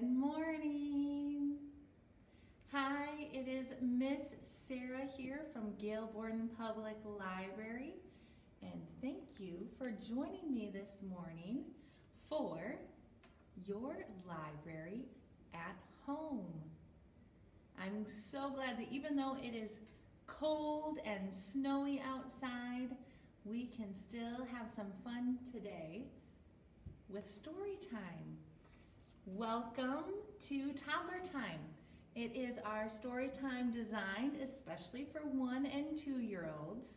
Good morning. Hi, it is Miss Sara here from Gail Borden Public Library, and thank you for joining me this morning for your library at home. I'm so glad that even though it is cold and snowy outside, we can still have some fun today with story time. Welcome to Toddler Time. It is our story time designed especially for one and two year olds.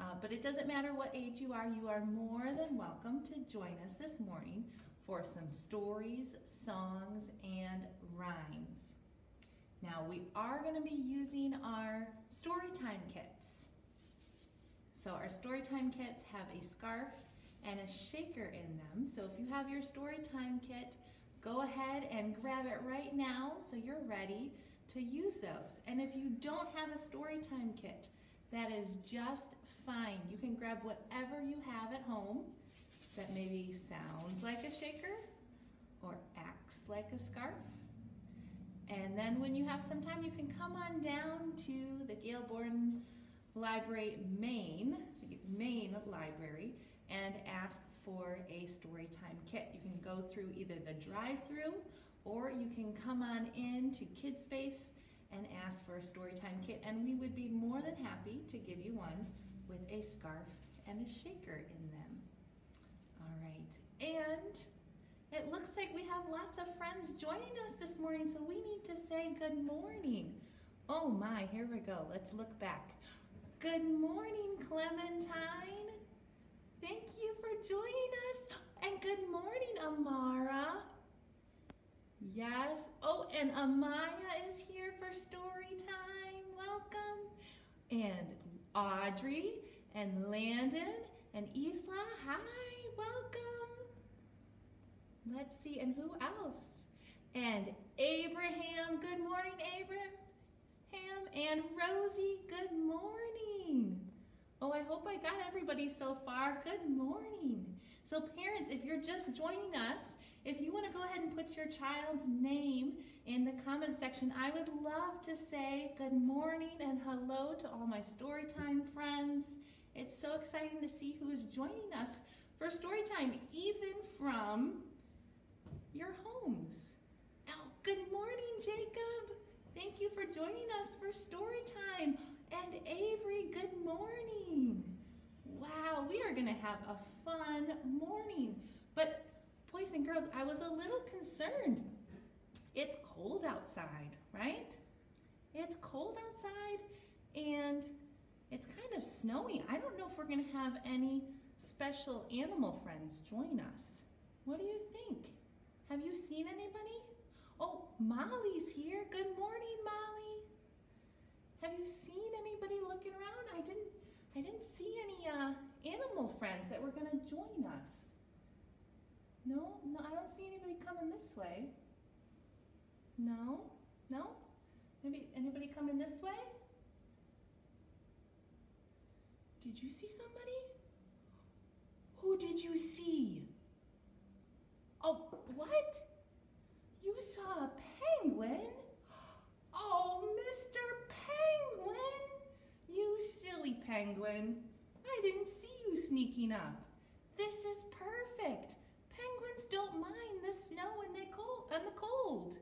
Uh, but it doesn't matter what age you are, you are more than welcome to join us this morning for some stories, songs, and rhymes. Now we are going to be using our story time kits. So our story time kits have a scarf and a shaker in them. So if you have your story time kit, go ahead and grab it right now so you're ready to use those. And if you don't have a story time kit, that is just fine. You can grab whatever you have at home that maybe sounds like a shaker or acts like a scarf. And then when you have some time, you can come on down to the Gail Borden Library main, main library, and ask for a story time kit. You can go through either the drive-through or you can come on in to KidSpace and ask for a story time kit and we would be more than happy to give you one with a scarf and a shaker in them. All right, and it looks like we have lots of friends joining us this morning, so we need to say good morning. Oh my, here we go. Let's look back. Good morning, Clementine. Thank you for joining us. And good morning, Amara. Yes. Oh, and Amaya is here for story time. Welcome. And Audrey and Landon and Isla. Hi, welcome. Let's see, and who else? And Abraham. Good morning, Abraham. And Rosie, good morning. Oh, I hope I got everybody so far. Good morning. So parents, if you're just joining us, if you want to go ahead and put your child's name in the comment section, I would love to say good morning and hello to all my Storytime friends. It's so exciting to see who is joining us for Storytime, even from your homes. Oh, good morning, Jacob. Thank you for joining us for Storytime. And Avery, good morning. Wow, we are going to have a fun morning. But boys and girls, I was a little concerned. It's cold outside, right? It's cold outside and it's kind of snowy. I don't know if we're gonna have any special animal friends join us. What do you think? Have you seen anybody? Oh, Molly's here. Good morning, Molly. Have you seen anybody looking around? I didn't I didn't see any uh, animal friends that were gonna join us. No, no, I don't see anybody coming this way. No, no? Maybe anybody coming this way? Did you see somebody? Who did you see? Oh, what? You saw a penguin? Oh, Mr. Penguin! You silly penguin. I didn't see you sneaking up. This is perfect. Penguins don't mind the snow and the cold. And the cold.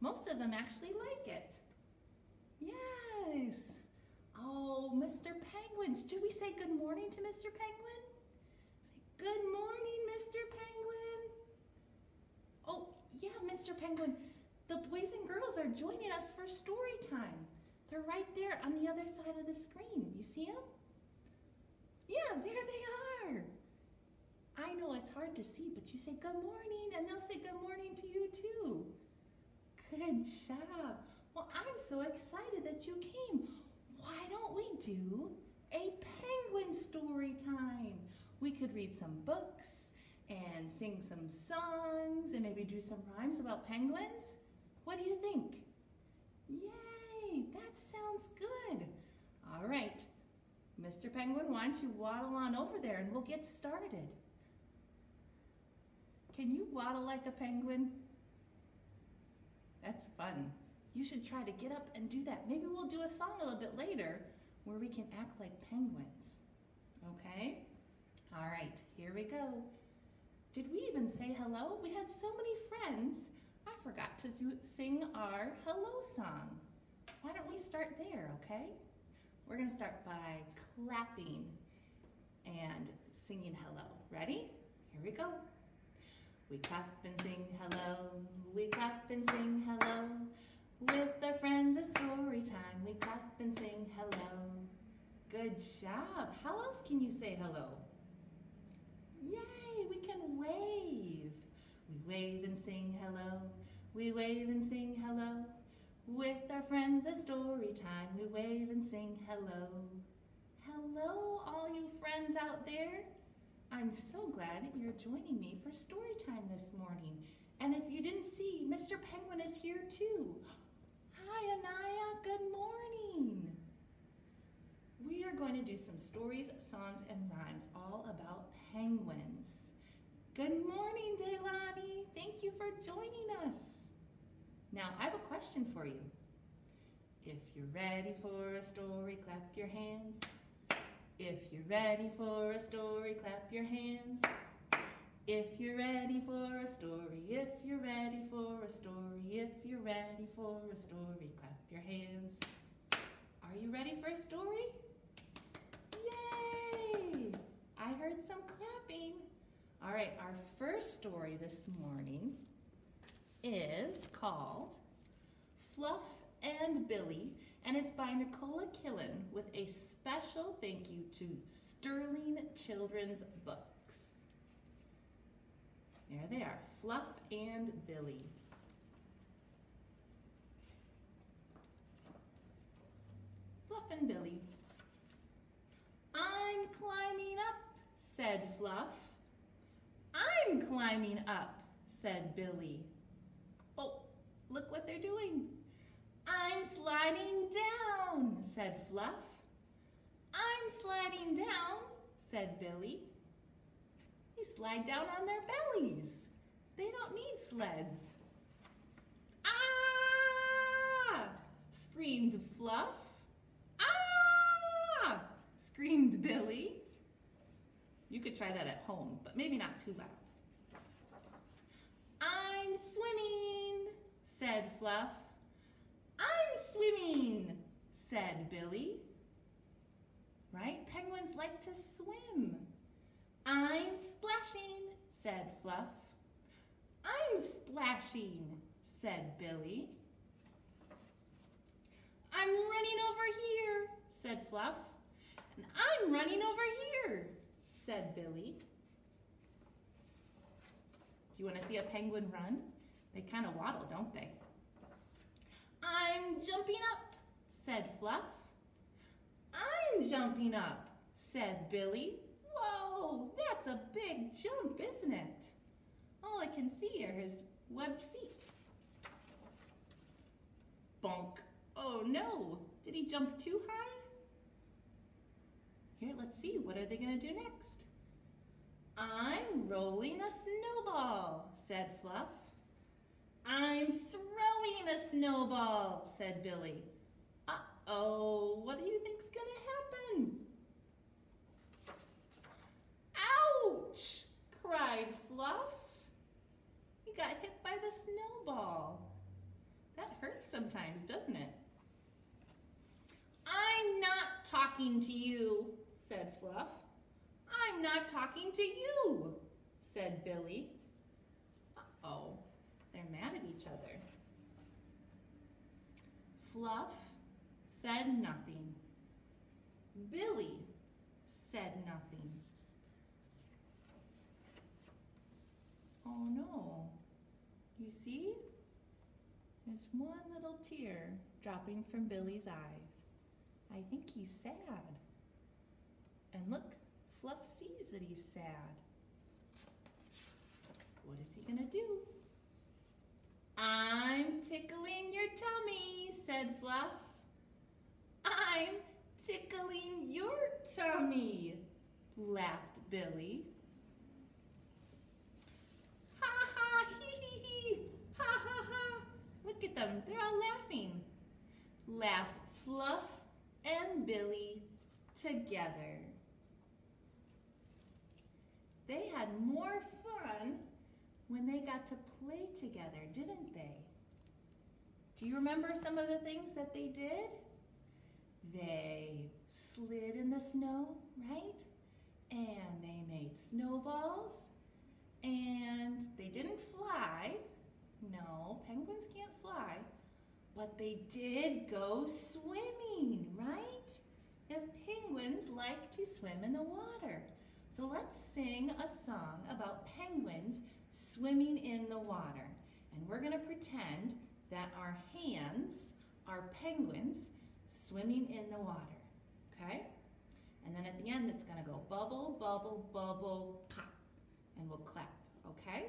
Most of them actually like it. Yes. Oh, Mr. Penguin. Should we say good morning to Mr. Penguin? Say, good morning, Mr. Penguin. Oh, yeah, Mr. Penguin. The boys and girls are joining us for story time. They're right there on the other side of the screen. You see them? Yeah, there they are. I know it's hard to see, but you say good morning, and they'll say good morning to you too. Good job. Well, I'm so excited that you came. Why don't we do a penguin story time? We could read some books and sing some songs and maybe do some rhymes about penguins. What do you think? Yay, that sounds good. All right, Mr. Penguin, why don't you waddle on over there and we'll get started. Can you waddle like a penguin? That's fun. You should try to get up and do that. Maybe we'll do a song a little bit later where we can act like penguins. Okay? All right, here we go. Did we even say hello? We had so many friends. I forgot to sing our hello song. Why don't we start there, okay? We're gonna start by clapping and singing hello. Ready? Here we go. We clap and sing hello, we clap and sing hello. With our friends it's story time, we clap and sing hello. Good job. How else can you say hello? Yay, we can wave. We wave and sing hello, we wave and sing hello. With our friends it's story time, we wave and sing hello. Hello, all you friends out there. I'm so glad you're joining me for story time this morning. And if you didn't see, Mr. Penguin is here too. Hi, Anaya, good morning. We are going to do some stories, songs, and rhymes all about penguins. Good morning, Deilani. Thank you for joining us. Now, I have a question for you. If you're ready for a story, clap your hands. If you're ready for a story, clap your hands. If you're ready for a story, if you're ready for a story, if you're ready for a story, clap your hands. Are you ready for a story? Yay! I heard some clapping. All right, our first story this morning is called Fluff and Billy and it's by Nicola Killen with a special thank you to Sterling Children's Books. There they are, Fluff and Billy. Fluff and Billy. I'm climbing up, said Fluff. I'm climbing up, said Billy. Look what they're doing. I'm sliding down, said Fluff. I'm sliding down, said Billy. They slide down on their bellies. They don't need sleds. Ah! screamed Fluff. Ah! screamed Billy. You could try that at home, but maybe not too loud. I'm swimming, said Fluff. I'm swimming, said Billy. Right? Penguins like to swim. I'm splashing, said Fluff. I'm splashing, said Billy. I'm running over here, said Fluff. And I'm running over here, said Billy. Do you want to see a penguin run? They kind of waddle, don't they? I'm jumping up, said Fluff. I'm jumping up, said Billy. Whoa, that's a big jump, isn't it? All I can see are his webbed feet. Bonk. Oh no, did he jump too high? Here, let's see, what are they gonna do next? I'm rolling a snowball, said Fluff. I'm throwing a snowball, said Billy. Uh-oh, what do you think's gonna happen? Ouch, cried Fluff. He got hit by the snowball. That hurts sometimes, doesn't it? I'm not talking to you, said Fluff. I'm not talking to you, said Billy. Uh-oh. They're mad at each other. Fluff said nothing. Billy said nothing. Oh no. You see? There's one little tear dropping from Billy's eyes. I think he's sad. And look, Fluff sees that he's sad. What is he gonna do? I'm tickling your tummy, said Fluff. I'm tickling your tummy, laughed Billy. Ha ha hee hee hee, ha ha ha. Look at them. They're all laughing. Laughed Fluff and Billy together. They had more fun when they got to play together, didn't they? Do you remember some of the things that they did? They slid in the snow, right? And they made snowballs. And they didn't fly. No, penguins can't fly. But they did go swimming, right? As penguins like to swim in the water. So let's sing a song about penguins swimming in the water. And we're going to pretend that our hands are penguins swimming in the water, okay? And then at the end, it's going to go bubble, bubble, bubble, pop, and we'll clap, okay?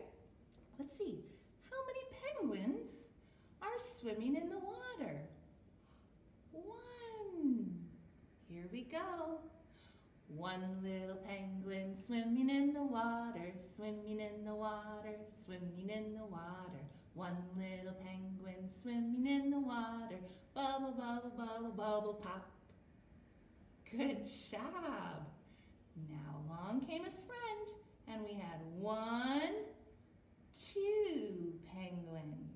Let's see, how many penguins are swimming in the water? One. Here we go. One little penguin swimming in the water, swimming in the water, swimming in the water. One little penguin swimming in the water, bubble, bubble, bubble, bubble, pop. Good job. Now along came his friend, and we had one, two penguins.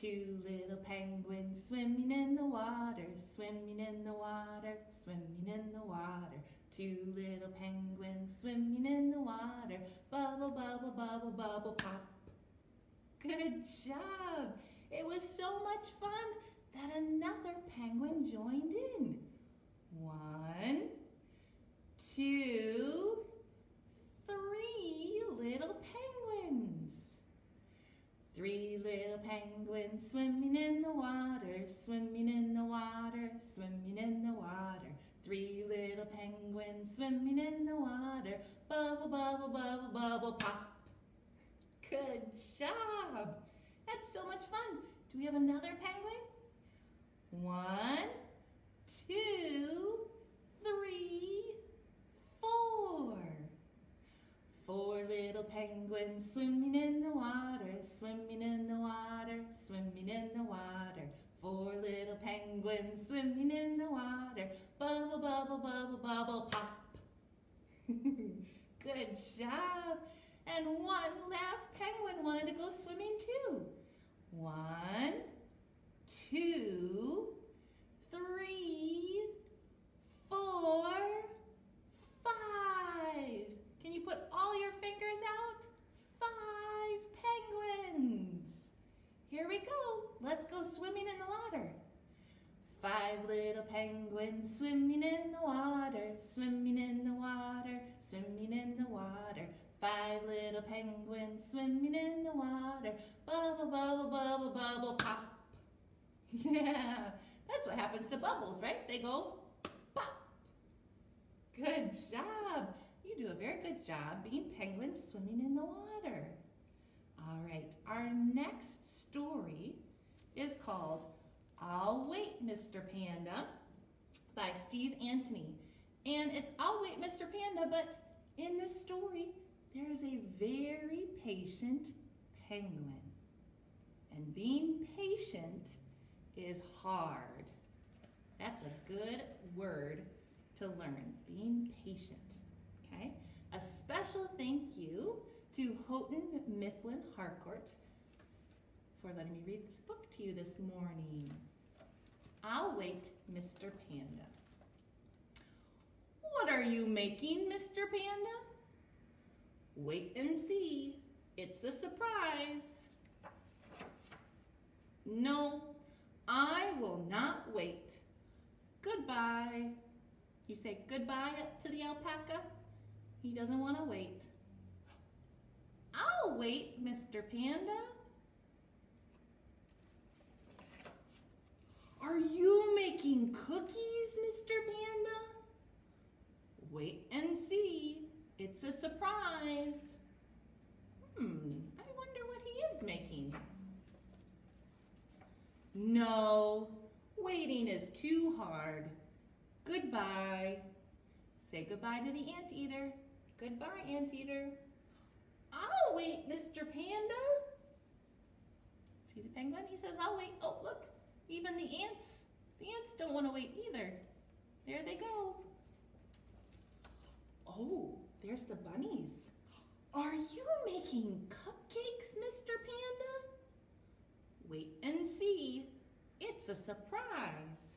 Two little penguins swimming in the water, swimming in the water, swimming in the water. Two little penguins swimming in the water, bubble, bubble, bubble, bubble, pop. Good job. It was so much fun that another penguin joined in. One, two, three little penguins. Three little penguins swimming in the water, swimming in the water, swimming in the water. Three little penguins swimming in the water, bubble, bubble, bubble, bubble, pop. Good job. That's so much fun. Do we have another penguin? One, two, three, four. Four little penguins swimming in the water, swimming in the water, swimming in the water. Four little penguins swimming in the water, bubble, bubble, bubble, bubble, pop. Good job. And one last penguin wanted to go swimming too. One, two, three, four, five. Can you put all your fingers out? Five penguins. Here we go. Let's go swimming in the water. Five little penguins swimming in the water, swimming in the water, swimming in the water. Five little penguins swimming in the water. Bubble, bubble, bubble, bubble, pop. Yeah, that's what happens to bubbles, right? They go pop. Good job. You do a very good job being penguins swimming in the water. All right, our next story is called I'll Wait, Mr. Panda by Steve Antony. And it's I'll Wait, Mr. Panda, but in this story, there is a very patient penguin. And being patient is hard. That's a good word to learn, being patient, special thank you to Houghton Mifflin Harcourt for letting me read this book to you this morning. I'll wait, Mr. Panda. What are you making, Mr. Panda? Wait and see. It's a surprise. No, I will not wait. Goodbye. You say goodbye to the alpaca? He doesn't want to wait. I'll wait, Mr. Panda. Are you making cookies, Mr. Panda? Wait and see. It's a surprise. Hmm, I wonder what he is making. No, waiting is too hard. Goodbye. Say goodbye to the anteater. Goodbye, anteater. I'll wait, Mr. Panda. See the penguin? He says, I'll wait. Oh, look, even the ants, the ants don't want to wait either. There they go. Oh, there's the bunnies. Are you making cupcakes, Mr. Panda? Wait and see. It's a surprise.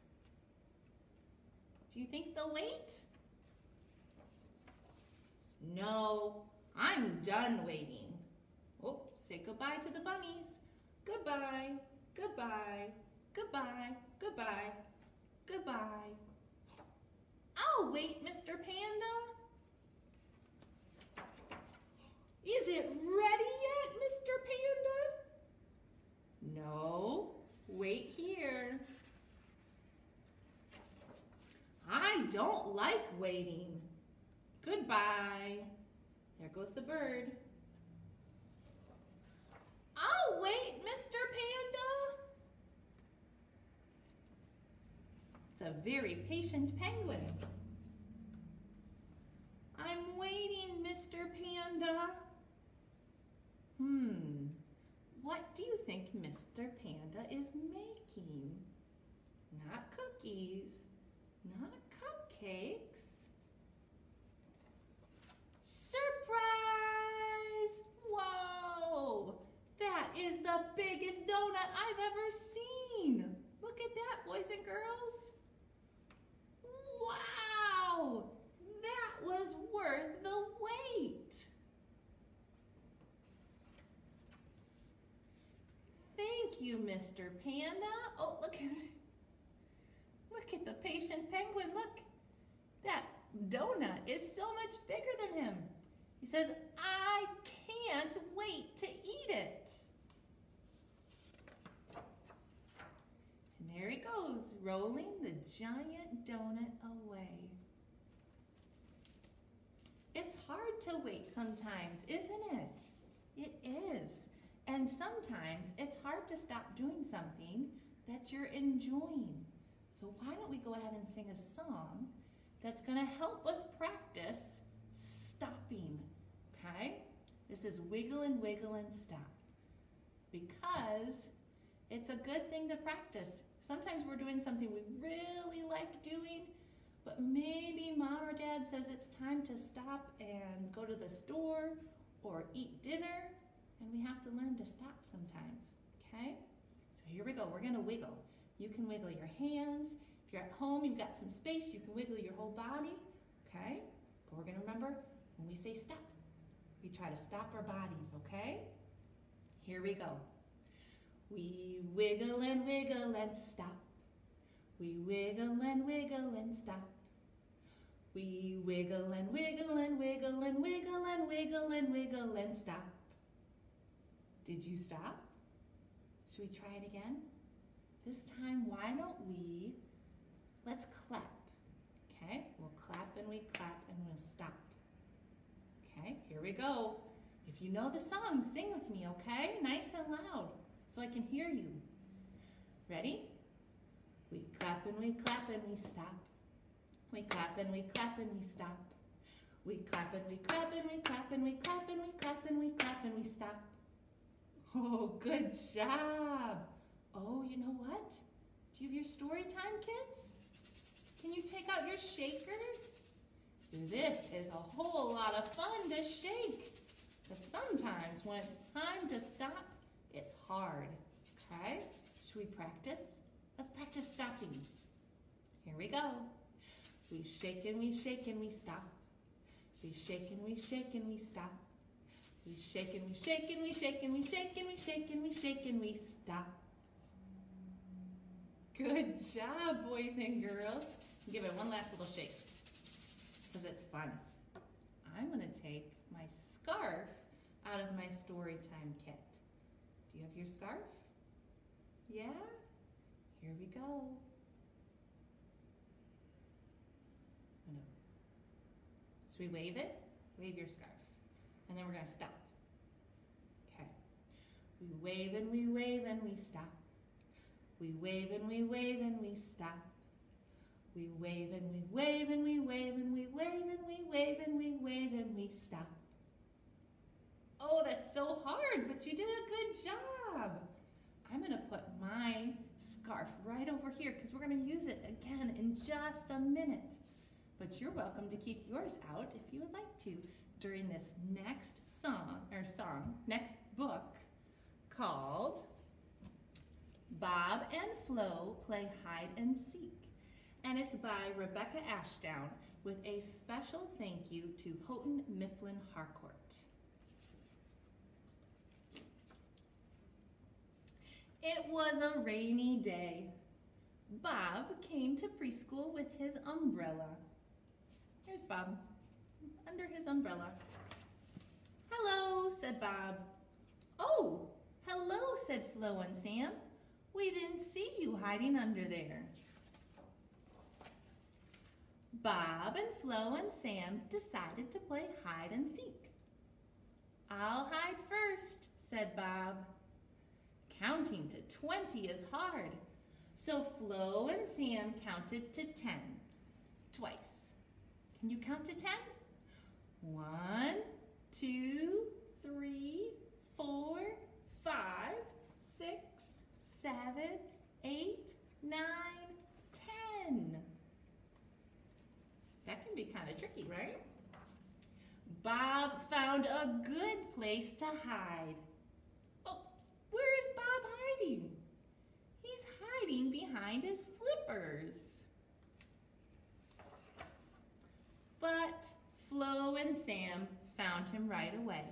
Do you think they'll wait? No, I'm done waiting. Oh, say goodbye to the bunnies. Goodbye, goodbye, goodbye, goodbye, goodbye. I'll wait, Mr. Panda. Is it ready yet, Mr. Panda? No, wait here. I don't like waiting. Goodbye. There goes the bird. I'll wait, Mr. Panda. It's a very patient penguin. I'm waiting, Mr. Panda. Hmm, what do you think Mr. Panda is making? Not cookies, not cupcakes. Surprise! Whoa! That is the biggest donut I've ever seen. Look at that, boys and girls. Wow! That was worth the wait. Thank you, Mr. Panda. Oh, look at. Look at the patient penguin. Look. That donut is so much bigger than him. He says, I can't wait to eat it. And there he goes, rolling the giant donut away. It's hard to wait sometimes, isn't it? It is. And sometimes it's hard to stop doing something that you're enjoying. So why don't we go ahead and sing a song that's gonna help us practice stopping, okay? This is wiggle and wiggle and stop because it's a good thing to practice. Sometimes we're doing something we really like doing, but maybe mom or dad says it's time to stop and go to the store or eat dinner, and we have to learn to stop sometimes, okay? So here we go, we're gonna wiggle. You can wiggle your hands. If you're at home, you've got some space, you can wiggle your whole body, okay? But we're gonna remember, when we say stop, we try to stop our bodies, okay? Here we go. We wiggle and wiggle and stop. We wiggle and wiggle and stop. We wiggle and wiggle and wiggle and wiggle and wiggle and wiggle and stop. Did you stop? Should we try it again? This time, why don't we, let's clap, okay? We'll clap and we clap and we'll stop. Okay, here we go. If you know the song, sing with me, okay? Nice and loud so I can hear you. Ready? We clap and we clap and we stop. We clap and we clap and we stop. We clap and we clap and we clap and we clap and we clap and we clap and we stop. Oh, good job. Oh, you know what? Do you have your story time, kids? Can you take out your shakers? This is a whole lot of fun to shake. But sometimes when it's time to stop, it's hard, okay? Should we practice? Let's practice stopping. Here we go. We shake and we shake and we stop. We shake and we shake and we stop. We shake and we shake and we shake and we shake and we shake and we shake and we stop. Good job, boys and girls. Give it one last little shake because it's fun. I'm going to take my scarf out of my story time kit. Do you have your scarf? Yeah? Here we go. Should we wave it? Wave your scarf. And then we're to stop. Okay. We wave and we wave and we stop. We wave and we wave and we stop. We wave and we wave and we wave and we wave and we wave and we wave and we stop. Oh, that's so hard, but you did a good job. I'm gonna put my scarf right over here because we're gonna use it again in just a minute. But you're welcome to keep yours out if you would like to during this next song, or song, next book called Bob and Flo Play Hide and Seek. And it's by Rebecca Ashdown with a special thank you to Houghton Mifflin Harcourt. It was a rainy day. Bob came to preschool with his umbrella. Here's Bob, under his umbrella. Hello, said Bob. Oh, hello, said Flo and Sam. We didn't see you hiding under there. Bob and Flo and Sam decided to play hide and seek. I'll hide first, said Bob. Counting to 20 is hard, so Flo and Sam counted to 10, twice. Can you count to 10? One, two, three, four, five, six, seven, eight, nine, ten. That can be kind of tricky, right? Bob found a good place to hide. Oh, where is Bob hiding? He's hiding behind his flippers. But Sam found him right away.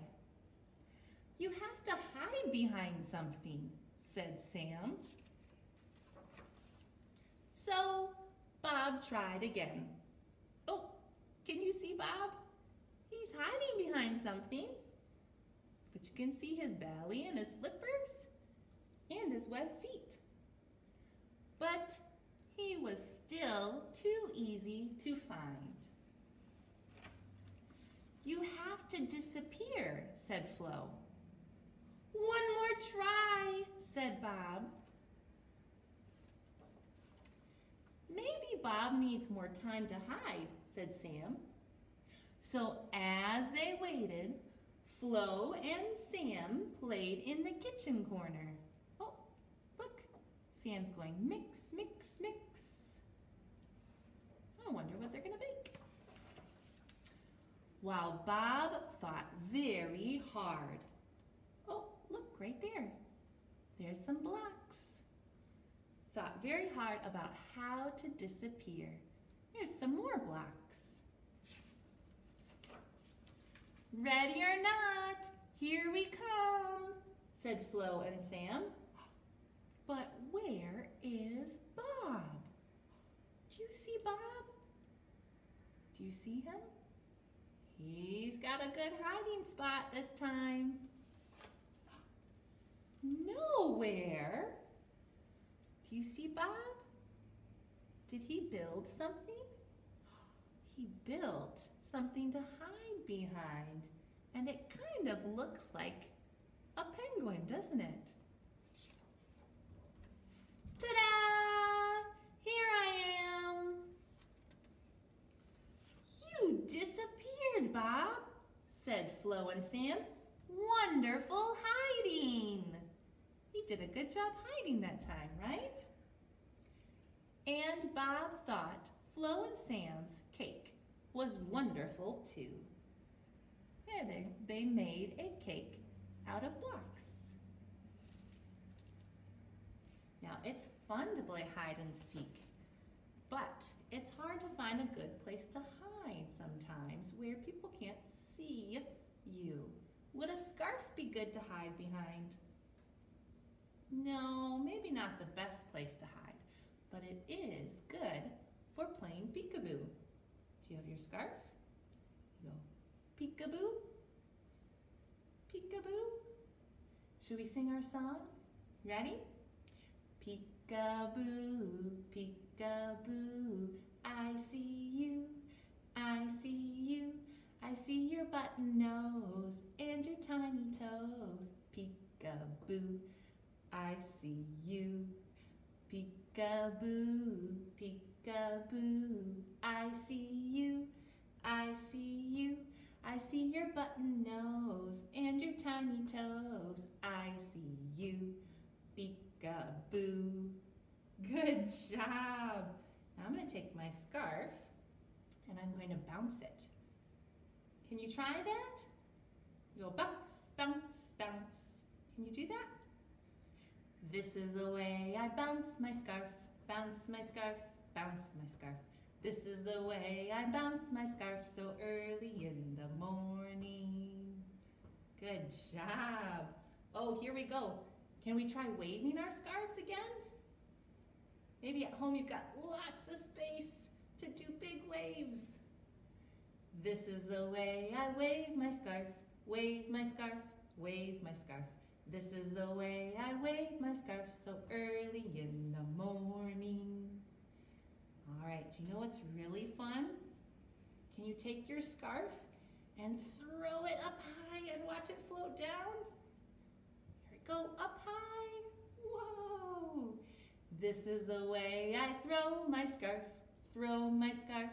You have to hide behind something, said Sam. So Bob tried again. Oh, can you see Bob? He's hiding behind something. But you can see his belly and his flippers and his webbed feet. But he was still too easy to find. You have to disappear, said Flo. One more try, said Bob. Maybe Bob needs more time to hide, said Sam. So as they waited, Flo and Sam played in the kitchen corner. Oh, look, Sam's going mix. I wonder what they're gonna bake. While Bob thought very hard. Oh, look, right there. There's some blocks. Thought very hard about how to disappear. Here's some more blocks. Ready or not, here we come, said Flo and Sam. But where is Bob? Do you see Bob? Do you see him? He's got a good hiding spot this time. Nowhere. Do you see Bob? Did he build something? He built something to hide behind. And it kind of looks like a penguin, doesn't it? Ta-da! Here I am. You disappeared, Bob, said Flo and Sam. Wonderful hiding. He did a good job hiding that time, right? And Bob thought Flo and Sam's cake was wonderful too. There they, they made a cake out of blocks. Now it's fun to play hide and seek, but it's hard to find a good place to hide sometimes where people can't see you. Would a scarf be good to hide behind? No, maybe not the best place to hide, but it is good for playing peekaboo. Do you have your scarf? You go peekaboo, peekaboo. Should we sing our song? Ready? Peekaboo, peekaboo, I see you, I see you, I see your button nose and your tiny toes. Peekaboo, I see you. Peekaboo, peekaboo, I see you, I see you. I see your button nose and your tiny toes. I see you. Peekaboo. Good job. Now I'm going to take my scarf and I'm going to bounce it. Can you try that? You'll bounce, bounce, bounce. Can you do that? This is the way I bounce my scarf, bounce my scarf, bounce my scarf. This is the way I bounce my scarf so early in the morning. Good job. Oh, here we go. Can we try waving our scarves again? Maybe at home you've got lots of space to do big waves. This is the way I wave my scarf, wave my scarf, wave my scarf. This is the way I wave my scarf so early in the morning. All right, do you know what's really fun? Can you take your scarf and throw it up high and watch it float down? Here we go, up high. Whoa! This is the way I throw my scarf, throw my scarf,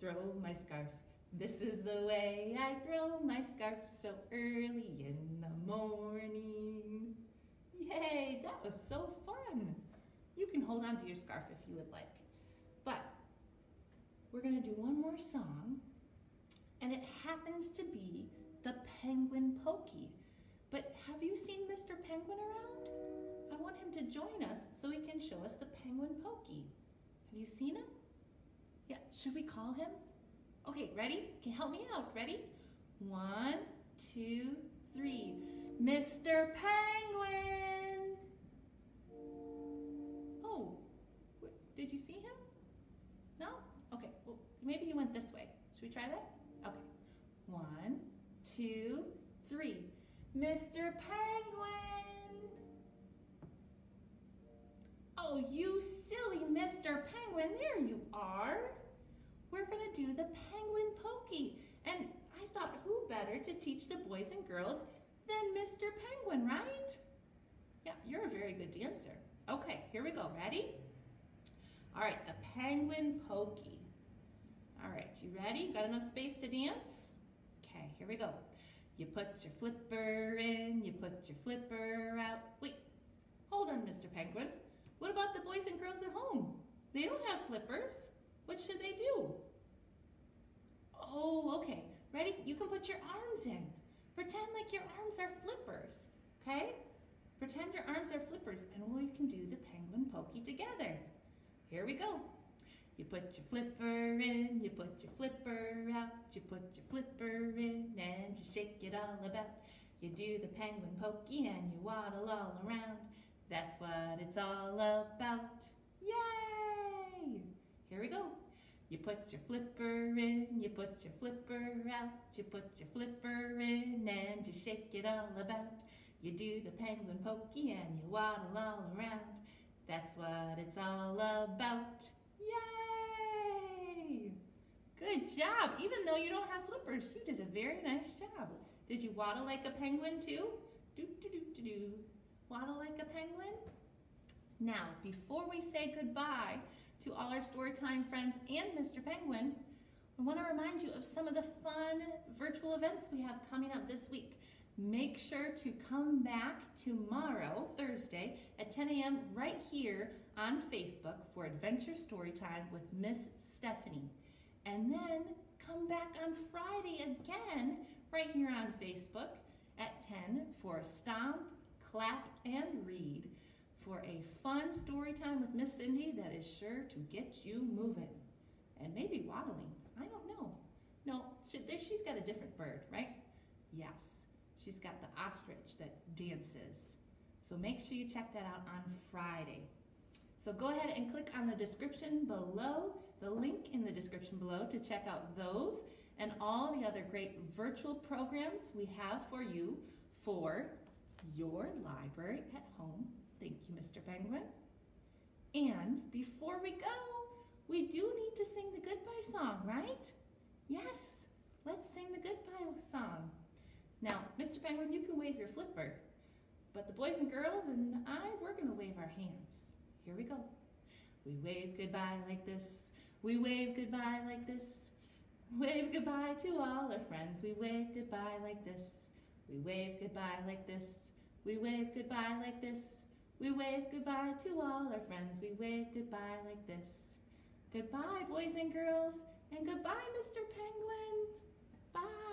throw my scarf. This is the way I throw my scarf so early in the morning. Yay, that was so fun. You can hold on to your scarf if you would like. But we're going to do one more song, and it happens to be the Penguin Pokey. But have you seen Mr. Penguin around? I want him to join us so he can show us the Penguin Pokey. Have you seen him? Yeah, should we call him? Okay, ready? Can help me out? Ready? One, two, three. Mr. Penguin! Oh, did you see him? No? Okay, well, maybe he went this way. Should we try that? Okay. One, two, three. Mr. Penguin! Oh, you silly Mr. Penguin, there you are. We're gonna do the Penguin Pokey. And I thought who better to teach the boys and girls than Mr. Penguin, right? Yeah, you're a very good dancer. Okay, here we go, ready? All right, the penguin pokey. All right, you ready? Got enough space to dance? Okay, here we go. You put your flipper in, you put your flipper out. Wait, hold on, Mr. Penguin. What about the boys and girls at home? They don't have flippers. What should they do? Oh, okay. Ready? You can put your arms in. Pretend like your arms are flippers, okay? Pretend your arms are flippers, and we can do the penguin pokey together. Here we go. You put your flipper in, you put your flipper out, you put your flipper in, and you shake it all about. You do the penguin pokey and you waddle all around. That's what it's all about. Yay! Here we go. You put your flipper in, you put your flipper out, you put your flipper in, and you shake it all about. You do the penguin pokey and you waddle all around. That's what it's all about. Yay! Good job. Even though you don't have flippers, you did a very nice job. Did you waddle like a penguin too? Do, do, do, do, do. Waddle like a penguin? Now, before we say goodbye to all our Storytime friends and Mr. Penguin, I want to remind you of some of the fun virtual events we have coming up this week. Make sure to come back tomorrow, Thursday, at 10 a.m. right here on Facebook for Adventure Storytime with Miss Stephanie. And then come back on Friday again, right here on Facebook at 10 for Stomp, Clap, and Read for a fun story time with Miss Cindy that is sure to get you moving. And maybe waddling. I don't know. No, she, she's got a different bird, right? Yes. She's got the ostrich that dances. So make sure you check that out on Friday. So go ahead and click on the description below, the link in the description below to check out those and all the other great virtual programs we have for you for your library at home. Thank you, Mr. Penguin. And before we go, we do need to sing the goodbye song, right? Yes, let's sing the goodbye song. Now, Mr. Penguin, you can wave your flipper, but the boys and girls and I, we're gonna wave our hands. Here we go. We wave goodbye like this. We wave goodbye like this. Wave goodbye to all our friends. We wave goodbye like this. We wave goodbye like this. We wave goodbye like this. We wave goodbye to all our friends. We wave goodbye like this. Goodbye, boys and girls, and goodbye, Mr. Penguin. Bye.